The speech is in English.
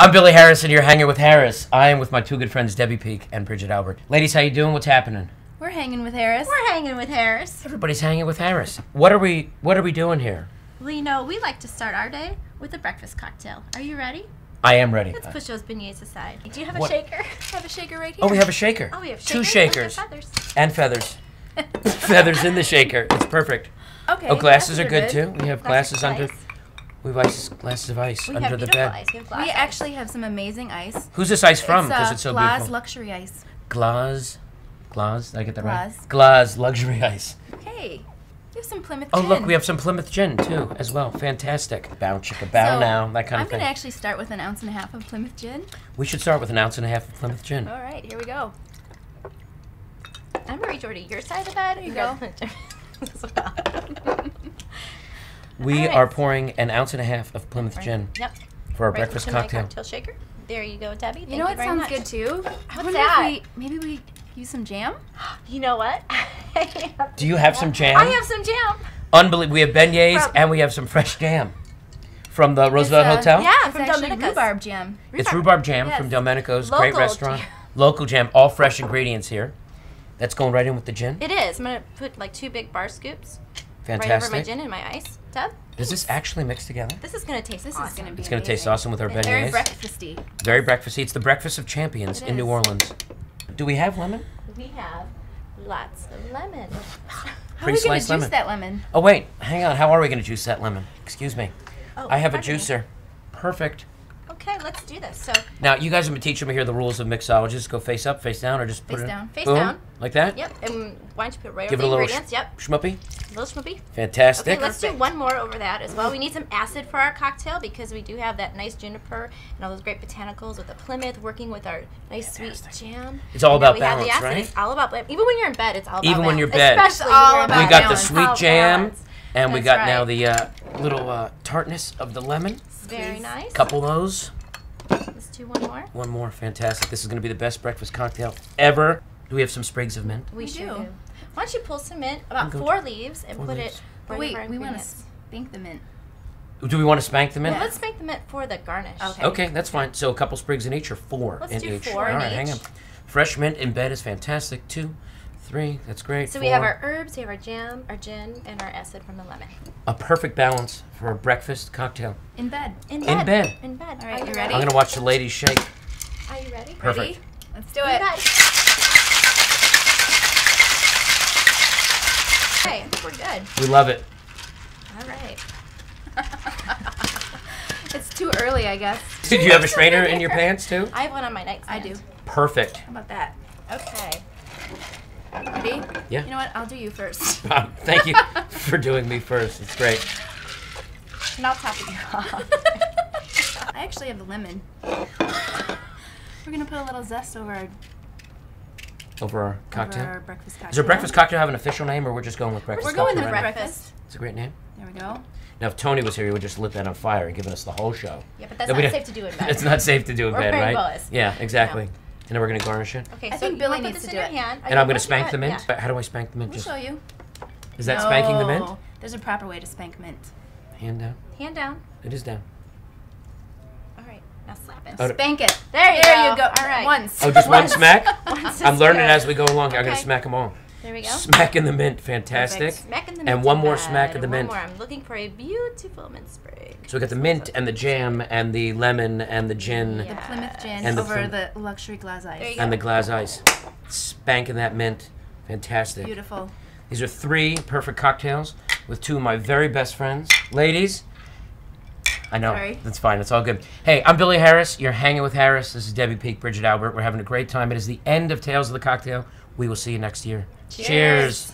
I'm Billy Harris, and you're hanging with Harris. I am with my two good friends, Debbi Peek and Bridget Albert. Ladies, how you doing? What's happening? We're hanging with Harris. We're hanging with Harris. Everybody's hanging with Harris. What are we? What are we doing here? Well, you know, we like to start our day with a breakfast cocktail. Are you ready? I am ready. Let's push those beignets aside. Do you have a What- shaker? have a shaker right here. Oh, we have a shaker. Oh, we have two shakers. shakers Look at feathers. and feathers. feathers in the shaker. It's perfect. Okay. Oh, glasses glasses are good too. We have glasses Glasses under. of ice. We have ice, glasses of ice We under have the bed. ice. We have glass We ice. actually have some amazing ice. Who's this ice from? It's, Because uh, it's so Glass beautiful. luxury ice. Glass. Glass. Did I get that right? Glass. Glass luxury ice. Hey, you have some Plymouth Oh, gin. look, we have some Plymouth gin too, as well. Fantastic. Bow chicka bow So, now, that kind I'm of thing. I'm gonna actually start with an ounce and a half of Plymouth gin. We should start with an ounce and a half of Plymouth gin. All right, here we go. I'm gonna reach over to your side of the bed. There you grab go. as well. We Alright. are pouring an ounce and a half of Plymouth gin Yep. for our Right breakfast into my cocktail. cocktail shaker. There you go, Debbi. You know what very sounds much. good too? What's that? we maybe we use some jam. You know what? Do you have some jam? I have some jam. Unbelievable. We have beignets From- and we have some fresh jam from the Roosevelt uh, Hotel. Yeah, It's from Domenico's. Rhubarb jam. It's rhubarb jam Yes. from Delmonico's great restaurant. jam. Local jam, all fresh ingredients here. That's going right in with the gin. It is. I'm gonna put like two big bar scoops right over my gin and my ice tub. Does this actually mix together? This is gonna taste This awesome. is gonna be. It's going to taste awesome with our It's Very breakfasty. Very breakfasty. It's the breakfast of champions It in New. Orleans. Do we have lemon? We have lots of lemon. How are we gonna juice lemon. that lemon? Oh wait, hang on. How are we going to juice that lemon? Excuse me. Oh, I have a pardon me. juicer. Perfect. Okay, let's do this. So, Now you guys have been teaching me here the rules of mixology. Just Go face up, face down, or just put Face it down. Face boom, down. like that. yep. And why don't you put right Give it over a the little ingredients? yep. schmuppy. A little schmoopy. Fantastic. Okay, let's do one more over that as well. We need some acid for our cocktail because we do have that nice juniper and all those great botanicals with the Plymouth working with our nice Fantastic. sweet jam. It's all And then about we have the balance, acid. right? It's all about even when you're in bed. It's all about Even when you're bed. Especially all when you're in about we bed. got the sweet All jam, balance. and we That's got now the uh, little uh, tartness of the lemon. Very nice. Couple those. Let's do one more. One more. Fantastic. This is going to be the best breakfast cocktail ever. Do we have some sprigs of mint? We, We should do. do. Why don't you pull some mint, about four leaves, and four put leaves. it But right wait, we want to spank the mint. Do we want to spank the mint? Well, let's make the mint for the garnish. Okay. Okay, that's fine. So a couple sprigs in each or four Let's in do each? four All in right, hang on. Fresh mint in bed is fantastic. Two, three, that's great. So we have our herbs, we have our jam, our gin, and our acid from the lemon. a perfect balance for a breakfast cocktail. In bed. In bed. In bed. bed. In bed. All right, Are you ready? I'm gonna watch the ladies shake. Are you ready? Perfect. Ready? Let's do You it. Okay, I think we're good. We love it. All right. It's too early, I guess. Did you have a strainer in your pants too? I have one on my nightstand. I do. Perfect. How about that? Okay. Yeah. You know what? I'll do you first. Um, thank you for doing me first. It's great. And I'll top it off. I actually have the lemon. We're gonna put a little zest over our, Over our cocktail. over our breakfast cocktail. Does our breakfast cocktail have an official name, or we're just going with breakfast We're going cocktail? with right now? breakfast. It's a great name. There we go. Now, if Tony was here, he would just lit that on fire and given us the whole show. Yeah, but that's Then not safe to do in bed. It's not safe to do in Or bed, right? well. Yeah, exactly. And then we're gonna garnish it. Okay, I so think Billy wanna put needs this to in do your it. hand. And I'm gonna spank the mint. Yeah. But How do I spank the mint? We'll Just show you. is that spanking the mint? There's a proper way to spank mint. Hand down. Hand down. It is down. All right, now slap it. Oh, Spank it. There you there go. you go. All right. Once. Oh, just one smack. Once I'm learning good. as we go along. I'm gonna smack them all. There we go. Smacking the mint, fantastic. Perfect. Smack in the And one more bed. smack of the One mint. more. I'm looking for a beautiful mint sprig. So we got the mint and the jam and the lemon and the gin The Plymouth gin And the over Plym- the luxury glass ice. There you go. and the glass ice. Spanking that mint, fantastic. Beautiful. These are three perfect cocktails with two of my very best friends. Ladies, I know. Sorry. That's fine. It's all good. Hey, I'm Billy Harris. You're hanging with Harris. This is Debbi Peek, Bridget Albert. We're having a great time. It is the end of Tales of the Cocktail. We will see you next year. Cheers. Cheers.